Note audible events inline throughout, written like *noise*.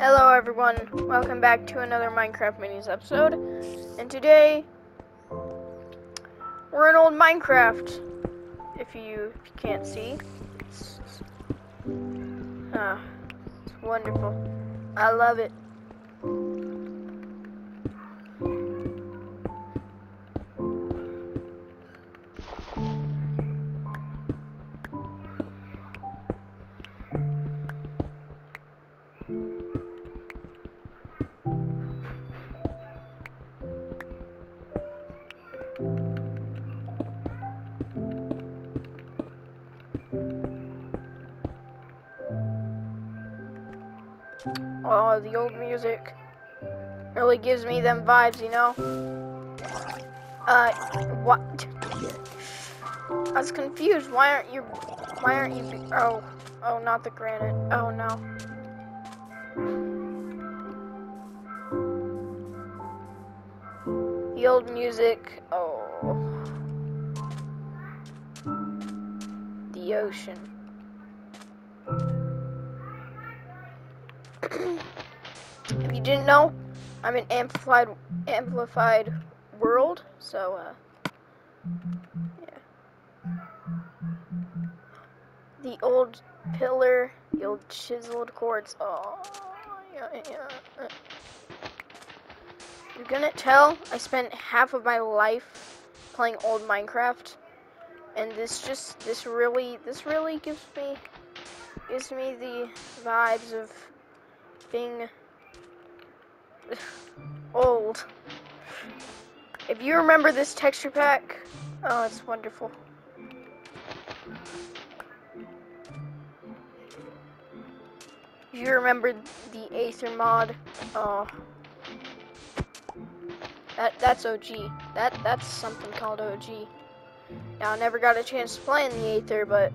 Hello everyone, welcome back to another Minecraft Minis episode. And today, we're in old Minecraft. If you, if you can't see. It's, ah, it's wonderful. I love it. Oh, the old music really gives me them vibes, you know? Uh, what? I was confused. Why aren't you, why aren't you, oh, oh, not the granite. Oh, no. The old music, oh. The ocean. If you didn't know, I'm in amplified amplified world, so uh yeah. The old pillar, the old chiseled quartz. Oh yeah, yeah. uh. You couldn't tell I spent half of my life playing old Minecraft and this just this really this really gives me gives me the vibes of being *sighs* old. If you remember this texture pack, oh, it's wonderful. If you remember the Aether mod, oh, that that's OG. That that's something called OG. Now I never got a chance to play in the Aether, but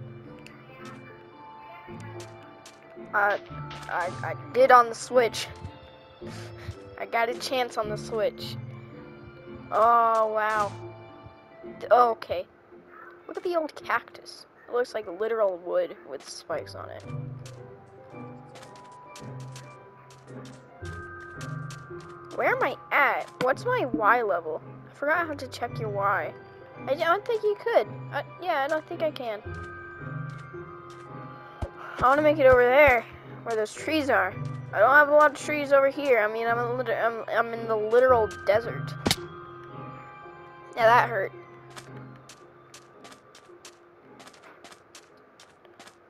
I, I, did on the Switch. I got a chance on the Switch. Oh, wow. D- Okay. Look at the old cactus. It looks like literal wood with spikes on it. Where am I at? What's my Y level? I forgot how to check your Y. I don't think you could. Uh, yeah, I don't think I can. I want to make it over there, where those trees are. I don't have a lot of trees over here. I mean, I'm I'm, I'm in the literal desert. Yeah, that hurt.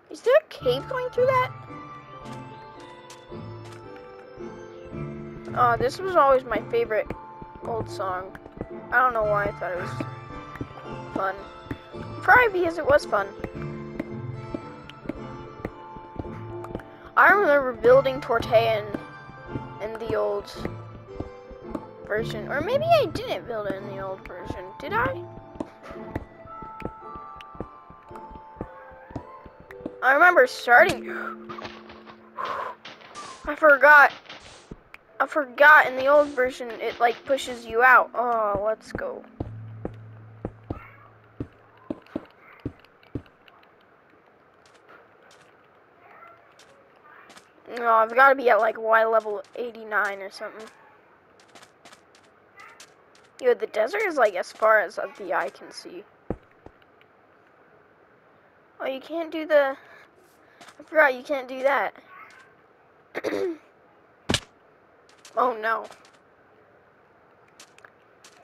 Is there a cave going through that? Oh, this was always my favorite old song. I don't know why I thought it was fun. Probably because it was fun. I remember building Tortean in the old version. Or maybe I didn't build it in the old version. Did I? I remember starting. *gasps* I forgot. I forgot in the old version it like pushes you out. Oh, let's go. No, I've got to be at like Y level 89 or something. Yo, the desert is like as far as the eye can see. Oh, you can't do the. I forgot you can't do that. *clears throat* oh no.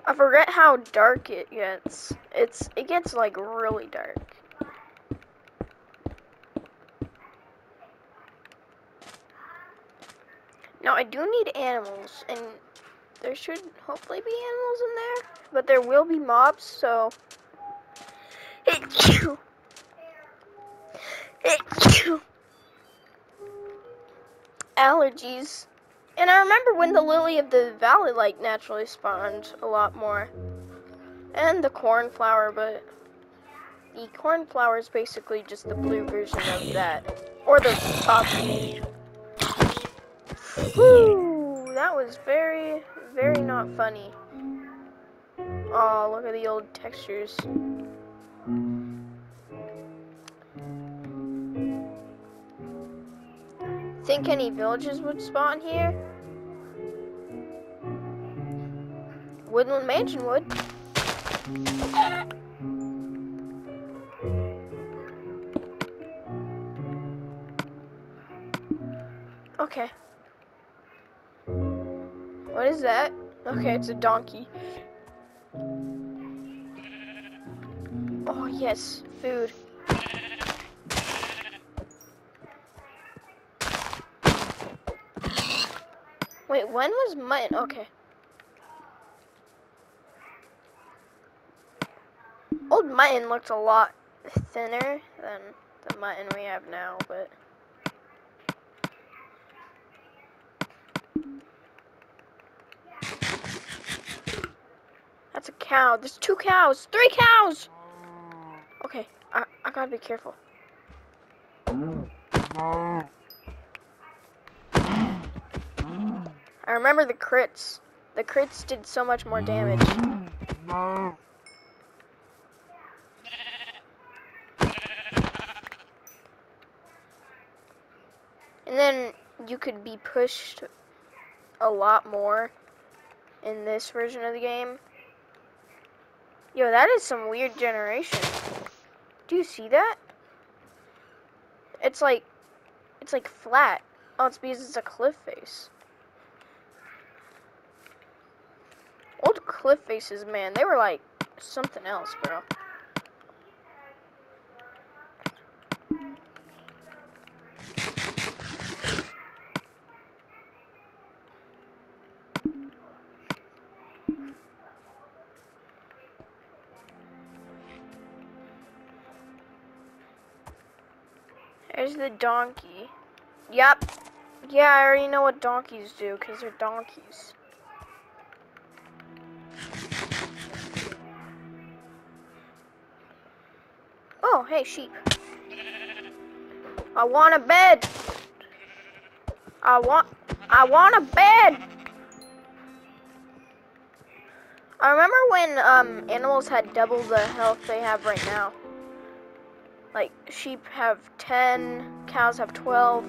I forget how dark it gets. It's it gets like really dark. Now I do need animals, and there should hopefully be animals in there, but there will be mobs, so. *laughs* Allergies. And I remember when the lily of the valley like naturally spawned a lot more. And the cornflower, but the cornflower is basically just the blue version of that. Or the poppy. Woo! That was very, very not funny. Oh, look at the old textures. think any villages would spawn here? Woodland Mansion would. Okay. Is that? Okay, it's a donkey. Oh, yes, food. Wait, when was mutton? Okay. Old mutton looked a lot thinner than the mutton we have now, but... That's a cow. There's two cows. Three cows! Okay, I, I gotta be careful. I remember the crits. The crits did so much more damage. And then you could be pushed a lot more in this version of the game. Yo, that is some weird generation. Do you see that? It's like, it's like flat. Oh, it's because it's a cliff face. Old cliff faces, man, they were like something else, bro. There's the donkey. Yep. Yeah, I already know what donkeys do, because they're donkeys. Oh, hey, sheep. I want a bed. I want, I want a bed. I remember when um, animals had double the health they have right now. Sheep have 10, cows have 12.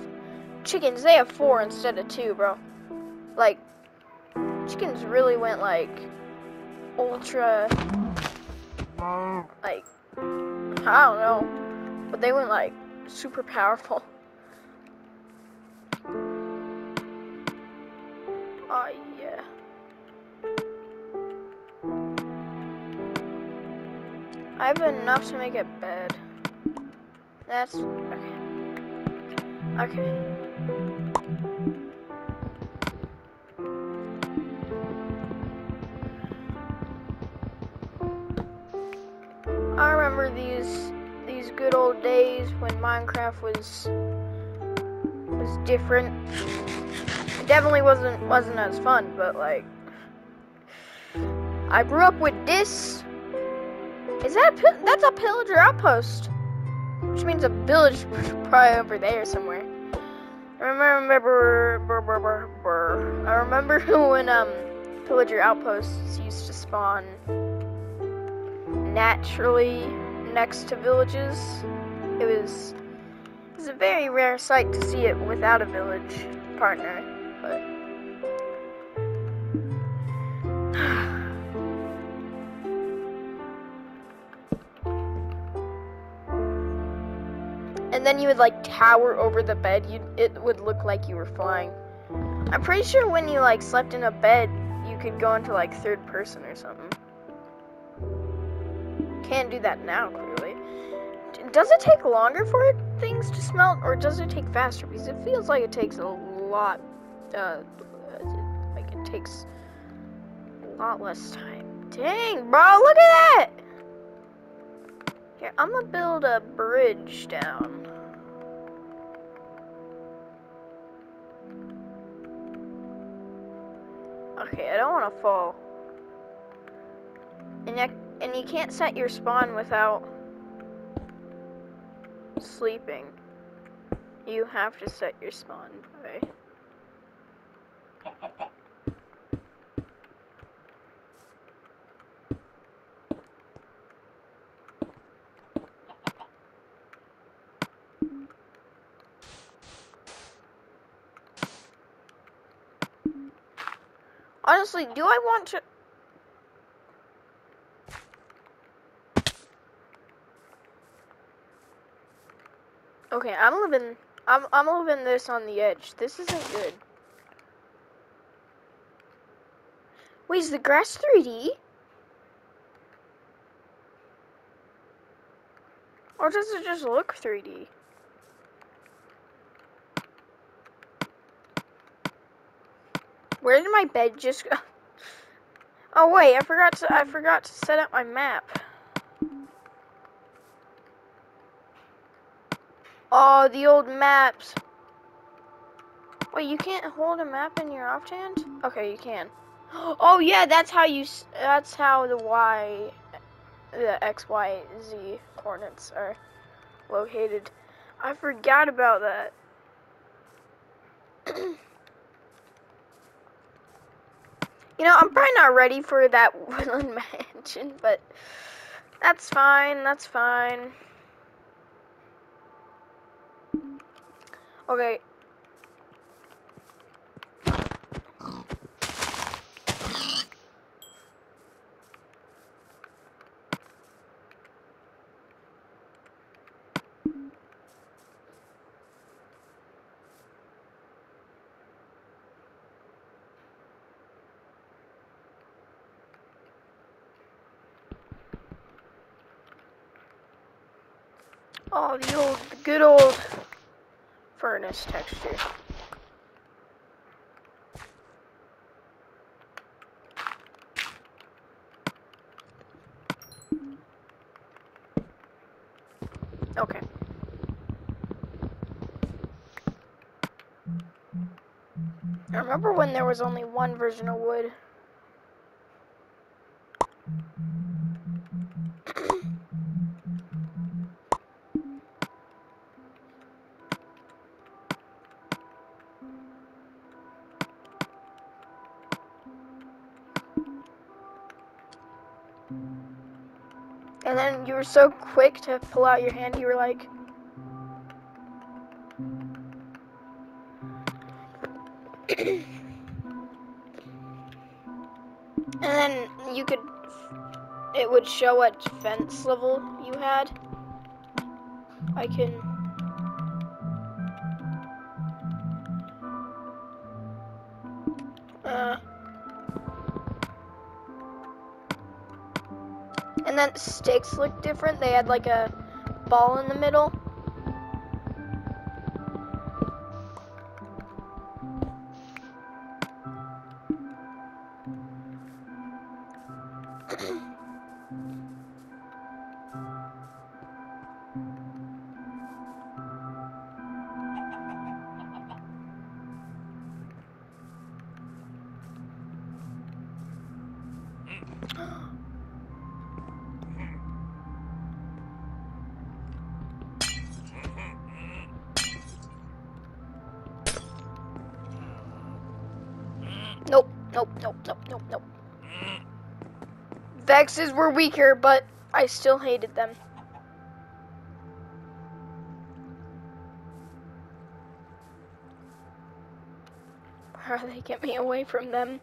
Chickens, they have 4 instead of 2, bro. Like, chickens really went, like, ultra, like, I don't know. But they went, like, super powerful. Oh, yeah. I have enough to make a bed. That's okay. Okay. I remember these these good old days when Minecraft was was different. It definitely wasn't wasn't as fun, but like I grew up with this. Is that that's a pillager outpost? Which means a village *laughs* probably over there somewhere. I remember, I remember *laughs* when um, pillager outposts used to spawn naturally next to villages. It was it was a very rare sight to see it without a village partner, but. Then you would like tower over the bed. You it would look like you were flying. I'm pretty sure when you like slept in a bed, you could go into like third person or something. Can't do that now, clearly. Does it take longer for things to smelt, or does it take faster? Because it feels like it takes a lot. Uh, like it takes a lot less time. Dang, bro, look at that! Here, I'm gonna build a bridge down. Okay, I don't want to fall. And you, and you can't set your spawn without sleeping. You have to set your spawn, right? Honestly, do I want to... Okay, I'm living... I'm, I'm living this on the edge. This isn't good. Wait, is the grass 3D? Or does it just look 3D? Where did my bed just go? *laughs* Oh wait, I forgot to I forgot to set up my map. Oh, the old maps. Wait, you can't hold a map in your offhand? Okay, you can. *gasps* Oh yeah, that's how you. That's how the Y, the X, Y, Z coordinates are located. I forgot about that. *clears throat* you know, I'm probably not ready for that *laughs* woodland mansion, but that's fine. That's fine. Okay, Oh, the old, the good old furnace texture. Okay. I remember when there was only one version of wood. Were so quick to pull out your hand, you were like, *clears throat* and then you could, it would show what fence level you had. I can, and then stakes look different. They had like a ball in the middle. *coughs* Vexes were weaker, but I still hated them. How *laughs* they get me away from them?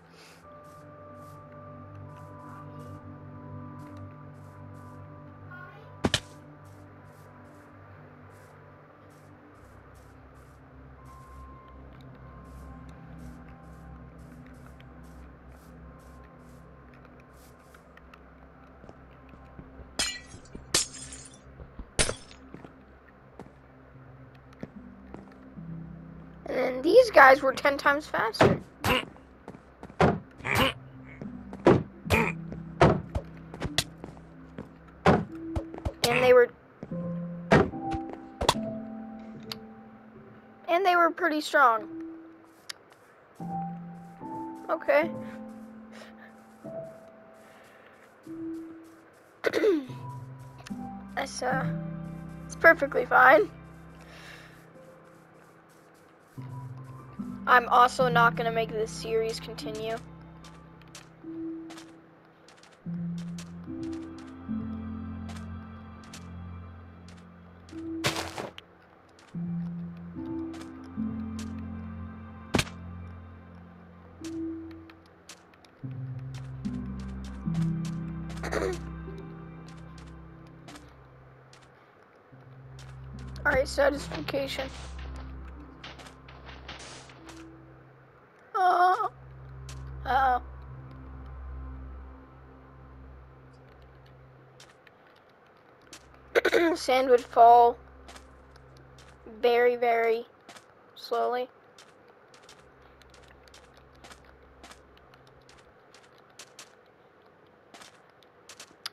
Guys were 10 times faster. And they were... And they were pretty strong. Okay. *clears throat* That's, uh... It's perfectly fine. I'm also not going to make this series continue. *coughs* Alright, satisfaction. Sand would fall very, very slowly.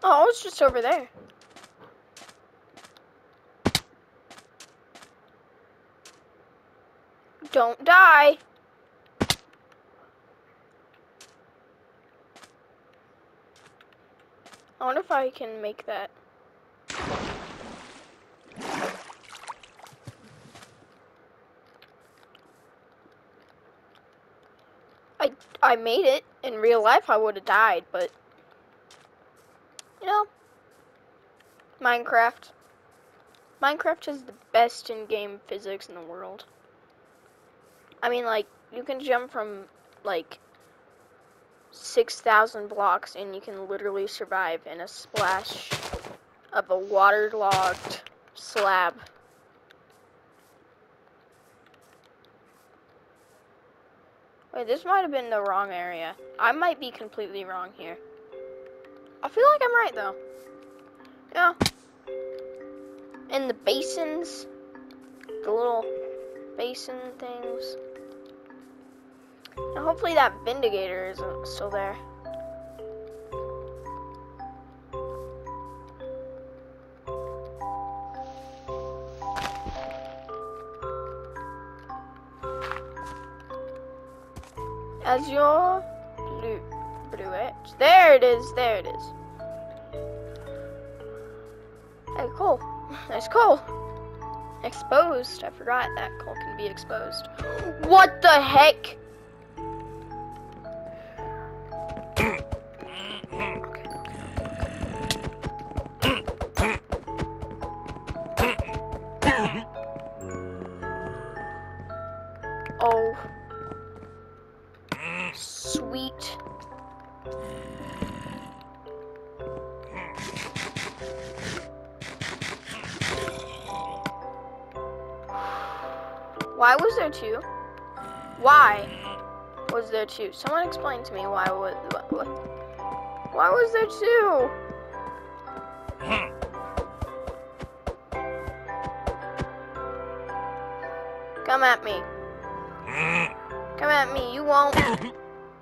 Oh, it's just over there. Don't die. I wonder if I can make that. I made it. In real life, I would have died, but you know, Minecraft. Minecraft has the best in-game physics in the world. I mean, like, you can jump from, like, 6,000 blocks and you can literally survive in a splash of a waterlogged slab. Wait, this might have been the wrong area. I might be completely wrong here. I feel like I'm right, though. Yeah. And the basins, the little basin things. Hopefully that Vindicator isn't still there. As your loot bluet. There it is, there it is. Hey, coal. Nice coal. Exposed. I forgot that coal can be exposed. What the heck? *coughs* Oh. Why was there two? Why was there two? Someone explain to me why was what, what, why was there two? Come at me. Come at me. You won't. *coughs*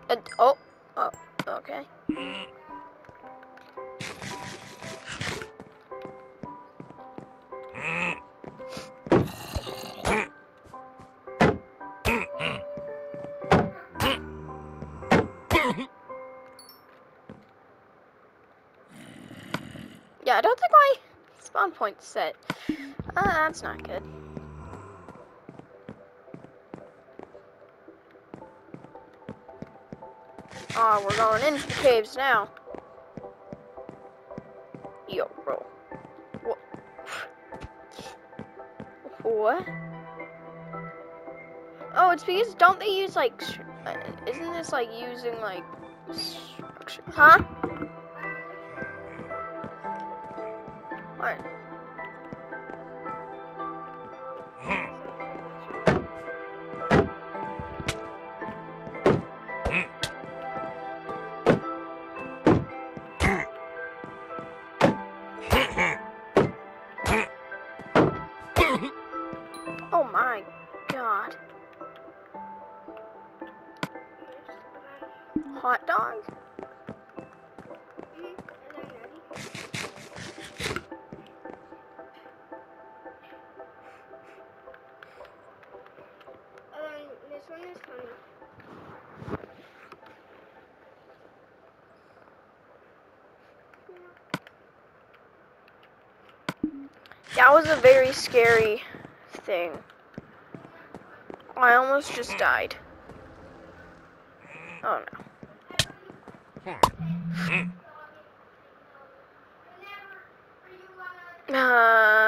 Uh, oh. Oh. Okay. Spawn point set. Uh, that's not good. Oh, we're going into the caves now. Yo, bro. What? What? Oh, it's because don't they use like? uh, Isn't this like using like? Huh? Oh my god. Hot dog? That was a very scary thing. I almost just died. Oh no. Uh,